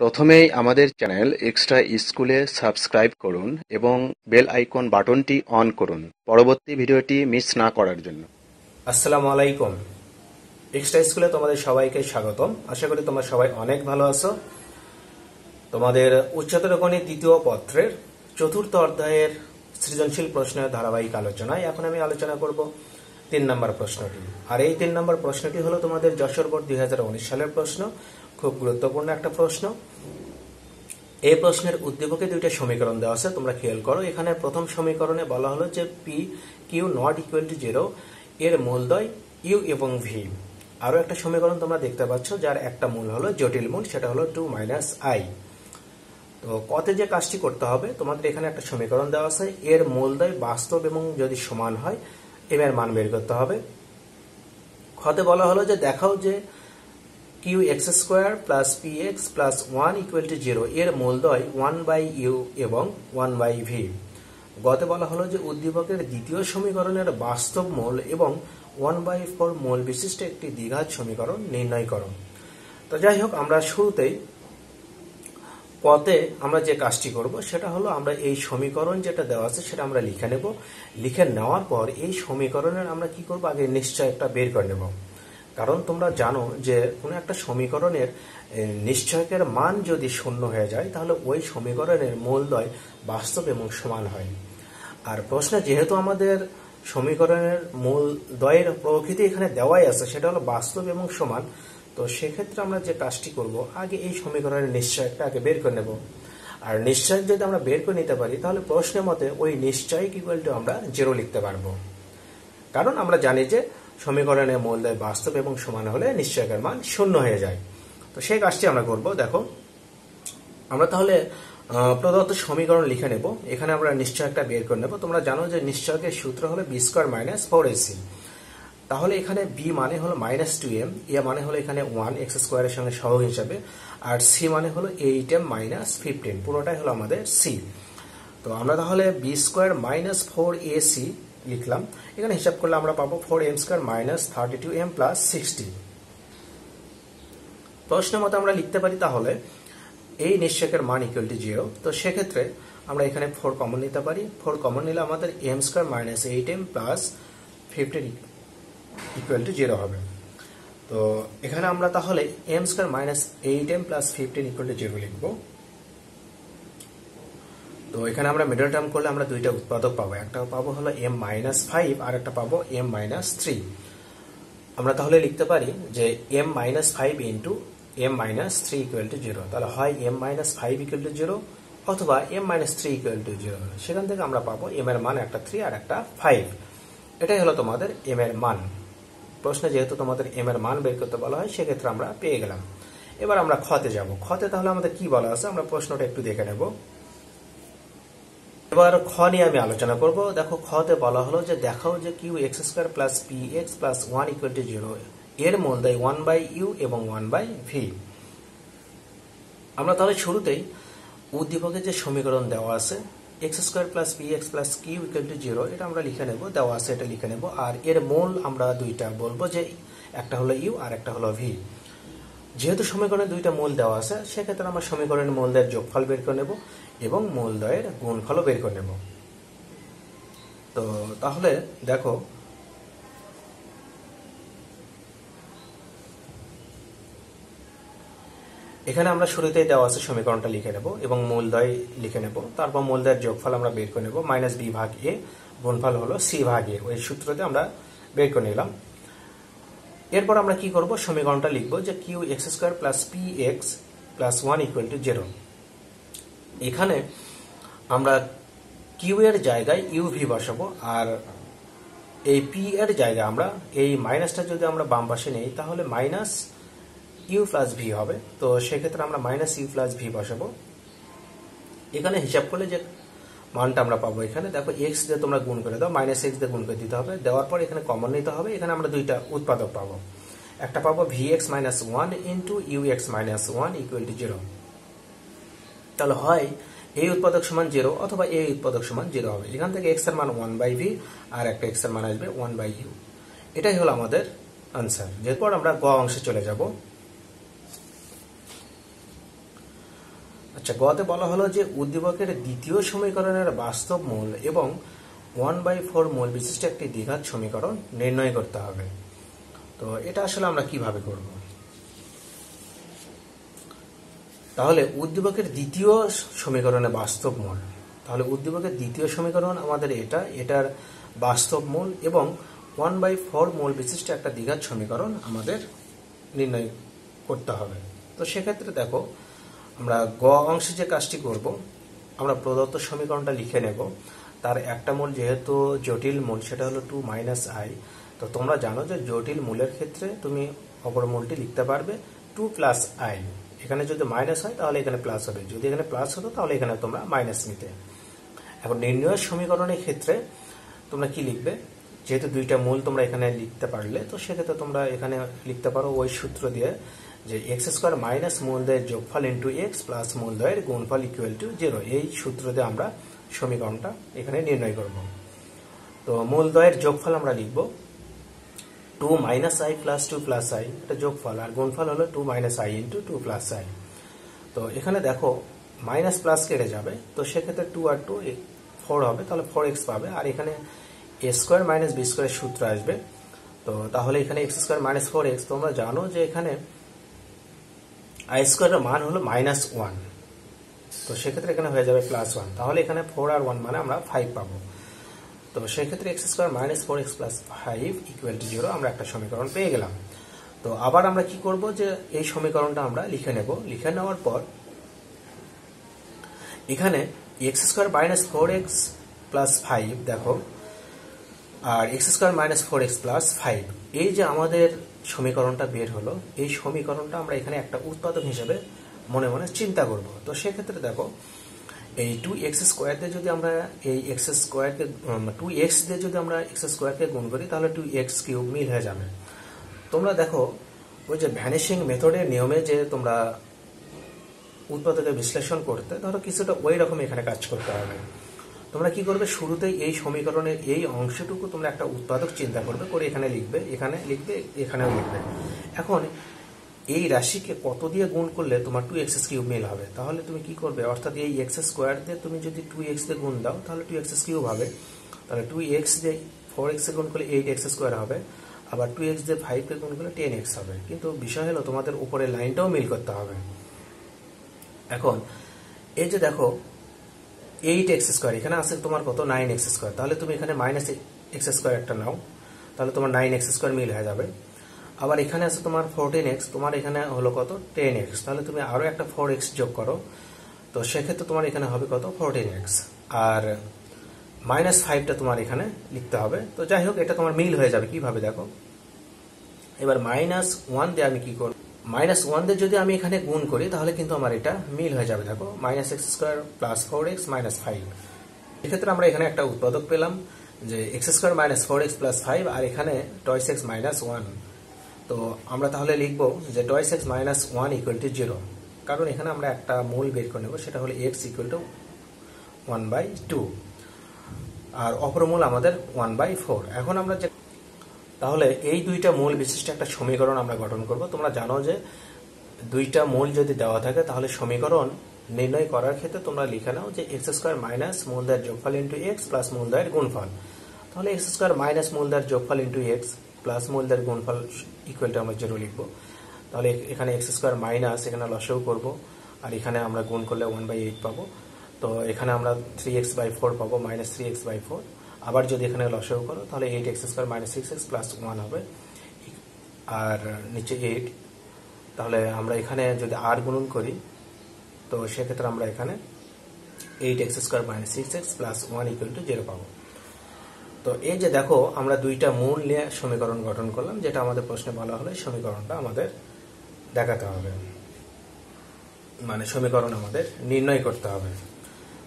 প্রথমেই আমাদের channel extra স্কুলে সাবস্ক্রাইব করুন এবং বেল আইকন বাটনটি অন করুন পরবর্তী ভিডিওটি মিস না করার জন্য। আসসালামু আলাইকুম। এক্সট্রা স্কুলে তোমাদের সবাইকে স্বাগতম। আশা করি তোমরা সবাই অনেক ভালো আছো। তোমাদের উচ্চতর গণিত দ্বিতীয় পত্রের চতুর্থ অধ্যায়ের সৃজনশীল প্রশ্নের ধারাবাহিক আলোচনায় এখন আমি আলোচনা করব। তিন নম্বর প্রশ্নটি। আর এই তিন নম্বর প্রশ্নটি হলো তোমাদের যশোর বোর্ড দুই হাজার উনিশ সালের প্রশ্ন। খুব গুরুত্বপূর্ণ একটা প্রশ্ন। এই প্রশ্নের উদ্দীপকে দুইটা সমীকরণ দেওয়া আছে, তোমরা খেয়াল করো। এখানে প্রথম সমীকরণে বলা হলো যে P Q not equal to zero এর মূলদয় ইউ এবং ভি আরও একটা সমীকরণ তোমরা দেখতে পাচ্ছ, যার একটা মূল হলো জটিল মূল, সেটা হলো টু মাইনাস আই তো কতে যে কাজটি করতে হবে, তোমাদের এখানে একটা সমীকরণ দেওয়া আছে। এর মূলদয় বাস্তব এবং যদি সমান হয় এম এর মান বের করতে হবে। খতে বলা হলো যে দেখাও যে Q X square plus P X plus one equal to zero এর মূলদয় ওয়ান বাই ইউ এবং ওয়ান বাই ভি গতে বলা হলো যে উদ্দীপকের দ্বিতীয় সমীকরণের বাস্তব মূল এবং ওয়ান বাই ফোর মূল বিশিষ্ট একটি দ্বিঘাত সমীকরণ নির্ণয় করো। তো যাই হোক, আমরা শুরুতেই পথে আমরা যে কাজটি করব, সেটা হলো আমরা এই সমীকরণ যেটা দেওয়া আছে সেটা আমরা লিখে নেব। লিখে নেওয়ার পর এই সমীকরণের আমরা কি করব? আগে নিশ্চয়টা বের করে নেব। কারণ তোমরা জানো যে কোনো একটা সমীকরণের নিশ্চয়কের মান যদি শূন্য হয়ে যায়, তাহলে ওই সমীকরণের মূলদয় বাস্তব এবং সমান হয়। আর প্রশ্নে, যেহেতু আমাদের সমীকরণের মূল দয়ের প্রকৃতি এখানে দেওয়াই আছে, সেটা হলো বাস্তব এবং সমান তো সেক্ষেত্রে আমরা যে কাজটি করব, আগে এই সমীকরণের নিশ্চয়টা আগে বের করে নেব। আর নিশ্চয় যদি আমরা বের করে নিতে পারি, তাহলে প্রশ্নের মতে ওই নিশ্চয় ইকুয়াল টু আমরা জিরো লিখতে পারব। কারণ আমরা জানি যে সমীকরণের মূলদয় বাস্তব এবং সমান হলে নিশ্চয়কের মান শূন্য হয়ে যায়। তো সেই কাজটি আমরা করব, দেখো। আমরা তাহলে প্রদত্ত সমীকরণ লিখে নেব। এখানে আমরা নিশ্চয়কটা বের করে নেব। তোমরা জানো যে নিশ্চয়কের সূত্র হলো B square minus four AC তাহলে এখানে বি মানে হলো মাইনাস টু এম এ মানে হলো এখানে ওয়ান এক্স স্কোয়ারের সঙ্গে সহগ হিসাবে, আর সি মানে হলো এইট এম মাইনাস ফিফটিন পুরোটাই হলো আমাদের সি তো আমরা তাহলে B square minus four A C লিখলাম। এখানে হিসাব করলে আমরা পাবো four M square minus thirty two M plus sixty প্রশ্নের মতো আমরা লিখতে পারি তাহলে এই নিশ্চয়কের মান ইকুয়াল টু জিরো তো সেক্ষেত্রে আমরা এখানে ফোর কমন নিতে পারি। ফোর কমন নিলে আমাদের M square minus eight M plus fifteen equal to zero হবে। তো এখানে আমরা তাহলে M square minus eight M plus fifteen equal to zero লিখব। তো এখানে আমরা মিডল টার্ম করলে আমরা দুইটা উৎপাদক পাবো। একটা পাবো হলো এম মাইনাস ফাইভ আর একটা পাবো এম মাইনাস থ্রি আমরা তাহলে লিখতে পারি যে M minus five into M minus three equal to zero তাহলে হয় M minus five equal to zero অথবা M minus three equal to zero সেখান থেকে আমরা পাবো এম এর মান একটা থ্রি আর একটা ফাইভ এটাই হলো তোমাদের এম এর মান। প্রশ্নে যেহেতু তোমাদের এম এর মান বের করতে বলা হয়, সেক্ষেত্রে আমরা পেয়ে গেলাম। এবার আমরা খতে যাব। খতে তাহলে আমাদের কি বলা আছে? আমরা প্রশ্নটা একটু দেখে নেব। এবার খ নিয়ে আমি আলোচনা করব। দেখো খতে বলা হলো যে দেখাও যে Q X square plus P X plus one equal to zero এর মূলদায় ওয়ান বাই ইউ এবং ওয়ান বাই ভি আমরা তাহলে শুরুতেই উদ্দীপকের যে সমীকরণ দেওয়া আছে X square plus P X plus Q equal to zero এটা আমরা লিখে নেব, দেওয়া আছে এটা লিখে নেব, আর এর মূল আমরা দুইটা বলব যে একটা হলো ইউ আর একটা হলো ভি যেহেতু সমীকরণে দুইটা মূল দেওয়া আছে, সেক্ষেত্রে আমরা সমীকরণের মূলদয়ের যোগফল বের করে নেব এবং মূলদয়ের গুণফলও বের করে নেব। তো তাহলে দেখো এখানে আমরা শুরুতেই দেওয়া আছে সমীকরণটা লিখে নেব এবং মূলদয় লিখে নেব। তারপর মূলদয়ের যোগফল আমরা বের করে নেব মাইনাস বি ভাগ এ গুণফল হলো সি ভাগ এ ওই সূত্রতে আমরা বের করে নিলাম। এরপর আমরা কি করব? সমীকরণটা লিখব যে Q X square plus P X plus one equal to zero এখানে আমরা কিউ এর জায়গায় ইউ ভি বসাবো আর এই পি এর জায়গায় আমরা এই মাইনাসটা যদি আমরা বাম পাশে নেই, তাহলে মাইনাস ইউ প্লাস ভি হবে, তো সেক্ষেত্রে আমরা মাইনাস ইউ প্লাস ভি বসাবো। এখানে হিসাব করলে যে মানটা আমরা পাবো এখানে, দেখো এক্স দিয়ে তোমরা গুণ করে দাও মাইনাস এক্স দিয়ে গুণ করে দিতে হবে, দেওয়ার পর এখানে কমন নিতে হবে, এখানে আমরা দুইটা উৎপাদক পাবো। একটা পাবো V X minus one into U X minus one equal to zero তাহলে হয় এই উৎপাদক সমান জিরো অথবা এই উৎপাদক সমান জিরো হবে। এখান থেকে এক্সের মান ওয়ান বাই ভি আর একটা এক্সের মান আসবে ওয়ান বাই ইউ এটাই হলো আমাদের আনসার যেরপর আমরা গ অংশে চলে যাব। আচ্ছা গতে বলা হলো যে উদ্দীপকের দ্বিতীয় সমীকরণের বাস্তব মূল এবং ওয়ান বাই ফোর মূল বিশিষ্ট একটি দ্বিঘাত সমীকরণ নির্ণয় করতে হবে। তো এটা আসলে আমরা কীভাবে করব? তাহলে উদ্দীপকের দ্বিতীয় সমীকরণে বাস্তব মূল, তাহলে উদ্দীপকের দ্বিতীয় সমীকরণ আমাদের এটা, এটার বাস্তব মূল এবং ওয়ান বাই ফোর মূল বিশিষ্ট একটা দ্বিঘাত সমীকরণ আমাদের নির্ণয় করতে হবে। তো সেক্ষেত্রে দেখো আমরা গ অংশে যে কাজটি করব, আমরা প্রদত্ত সমীকরণটা লিখে নেব। তার একটা মূল যেহেতু জটিল মূল, সেটা হলো টু মাইনাস আই তো তোমরা জানো যে জটিল মূলের ক্ষেত্রে তুমি অপর মূলটি লিখতে পারবে টু প্লাস আই এখানে যদি মাইনাস হয়, তাহলে এখানে প্লাস হবে। যদি এখানে প্লাস হতো, তাহলে এখানে তোমরা মাইনাস নিতে। এখন নির্ণয় সমীকরণের ক্ষেত্রে তোমরা কি লিখবে? যেহেতু দুইটা মূল তোমরা এখানে লিখতে পারলে, তো সেক্ষেত্রে তোমরা এখানে লিখতে পারো ওই সূত্র দিয়ে যে এক্স স্কোয়ার মাইনাস মূলদয়ের যোগফল ইন্টু এক্স প্লাস মূলদয়ের গুণফল ইকুয়াল টু জিরো এই সূত্র দিয়ে আমরা সমীকরণটা এখানে নির্ণয় করব। তো মূল মূলদয়ের যোগফল আমরা লিখব two minus I plus two plus I এটা যোগফল, আর গুণফল হলো two minus I into two plus I তো এখানে দেখো মাইনাস প্লাস কেটে যাবে, তো সেক্ষেত্রে টু আর টু ফোর হবে, তাহলে ফোর এক্স পাবে। আর এখানে এ স্কোয়ার মাইনাস বি স্কোয়ারের সূত্র আসবে। তো তাহলে এখানে X square minus four X তোমরা জানো যে এখানে আই স্কোয়ারের মান হলো মাইনাস ওয়ান তো সেক্ষেত্রে এখানে হয়ে যাবে প্লাস ওয়ান তাহলে এখানে ফোর আর ওয়ান মানে আমরা ফাইভ পাবো। তো সেক্ষেত্রে X square minus four X plus five equal to zero আমরা একটা সমীকরণ পেয়ে গেলাম। তো আবার আমরা কি করব যে এই সমীকরণটা আমরা লিখে নেব। লিখে নেওয়ার পর এখানে X square minus four X plus five দেখো, আর X square minus four X plus five এই যে আমাদের সমীকরণটা বের হলো। এই সমীকরণটা আমরা এখানে একটা উৎপাদক হিসেবে মনে মনে চিন্তা করব। তো সেক্ষেত্রে দেখো, এই টু এক্স স্কোয়ার দিয়ে যদি আমরা এই এক্স স্কোয়ারকে টু এক্স দিয়ে যদি আমরা এক্স স্কোয়ারকে গুণ করি, তাহলে টু এক্স কিউব মিল হয়ে যাবে। তোমরা দেখো, ওই যে ভ্যানিশিং মেথডের নিয়মে যে তোমরা উৎপাদকে বিশ্লেষণ করতে, ধরো কিছুটা ওই রকম এখানে কাজ করতে হবে। তোমরা কি করবে? শুরুতেই এই সমীকরণের এই অংশটুকু তোমরা একটা উৎপাদক চিন্তা করবে, করে এখানে লিখবে এখানে লিখবে, এখানেও লিখবে। এখন এই রাশিকে কত দিয়ে গুণ করলে তোমার টু এক্স কিউব মিল হবে? তাহলে তুমি কি করবে? অর্থাৎ এই এক্স স্কোয়ার দিয়ে তুমি যদি টু এক্স দিয়ে গুণ দাও, তাহলে টু এক্স কিউব হবে। তাহলে টু এক্স দিয়ে ফোর এক্স গুণ করলে এইট এক্স স্কোয়ার হবে। আবার টু এক্স দিয়ে ফাইভকে গুণ করলে টেন এক্স হবে। কিন্তু বিষয় হলো তোমাদের উপরে লাইনটাও মিল করতে হবে। এখন, এই যে দেখো এইট এক্স স্কোয়ার এখানে আছে তোমার কত? নাইন এক্স স্কোয়ার তাহলে তুমি এখানে মাইনাস এক্স স্কোয়ার একটা নাও। তাহলে তোমার নাইন এক্স স্কোয়ার মিল হয়ে যাবে। আবার এখানে আছে তোমার ফোরটিন এক্স তোমার এখানে হলো কত? টেন এক্স তাহলে তুমি আরও একটা ফোর এক্স যোগ করো। তো সেক্ষেত্রে তোমার এখানে হবে কত? ফোরটিন এক্স আর মাইনাস ফাইভটা তোমার এখানে লিখতে হবে। তো যাই হোক, এটা তোমার মিল হয়ে যাবে। কীভাবে দেখো? এবার মাইনাস ওয়ান দিয়ে আমি কি করব? মাইনাস ওয়ান দিয়ে যদি আমি এখানে গুণ করি, তাহলে কিন্তু আমার এটা মিল হয়ে যাবে। দেখো, minus X square plus four X minus five. এক্ষেত্রে আমরা এখানে একটা উৎপাদক পেলাম যে X square minus four X plus five আর এখানে টয়েস এক্স মাইনাস ওয়ান। তো আমরা তাহলে লিখব যে twice X minus one equal to zero. কারণ এখানে আমরা একটা মূল বের করে নেব, সেটা হলো X equal to one by two. আর অপর মূল আমাদের ওয়ান বাই ফোর। এখন আমরা যে তাহলে এই দুইটা মূল বিশিষ্ট একটা সমীকরণ আমরা গঠন করব। তোমরা জানো যে দুইটা মূল যদি দেওয়া থাকে, তাহলে সমীকরণ নির্ণয় করার ক্ষেত্রে তোমরা লিখে নাও যে এক্স স্কোয়ার মাইনাস মূলদার যোগফল ইন্টু এক্স প্লাস মূলদার গুণফল। তাহলে এক্স স্কোয়ার মাইনাস মূলদার যোগফল ইন্টু এক্স প্লাস মূলদার গুণফল ইকুয়াল টু আমরা জিরো লিখব। তাহলে এখানে এক্স স্কোয়ার মাইনাস, এখানে লসেও করব। আর এখানে আমরা গুণ করলে ওয়ান বাই এইট পাবো। তো এখানে আমরা থ্রি এক্স বাই ফোর পাবো minus three X by four আবার যদি এখানে লসেও করো, তাহলে eight X square minus six X plus one হবে। আর নিচে এইট তাহলে আমরা এখানে যদি আর গুণন করি, তো সেক্ষেত্রে আমরা এখানে eight X square minus six X plus one equal to zero পাবো। তো এই যে দেখো, আমরা দুইটা মূল নিয়ে সমীকরণ গঠন করলাম, যেটা আমাদের প্রশ্নে বলা হলো সমীকরণটা আমাদের দেখাতে হবে। মানে সমীকরণ আমাদের নির্ণয় করতে হবে।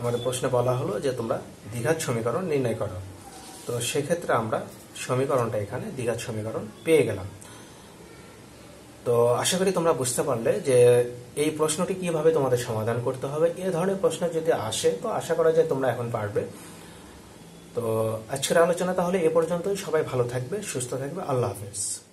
আমাদের প্রশ্নে বলা হলো যে তোমরা দ্বিঘাত সমীকরণ নির্ণয় করো। তো সেক্ষেত্রে আমরা সমীকরণটা এখানে দ্বিঘাত সমীকরণ পেয়ে গেলাম। তো আশা করি তোমরা বুঝতে পারলে যে এই প্রশ্নটি কীভাবে তোমাদের সমাধান করতে হবে। এ ধরনের প্রশ্ন যদি আসে, তো আশা করা যায় তোমরা এখন পারবে। তো আজকের আলোচনা তাহলে এ পর্যন্তই। সবাই ভালো থাকবে, সুস্থ থাকবে। আল্লাহ হাফেজ।